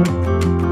Música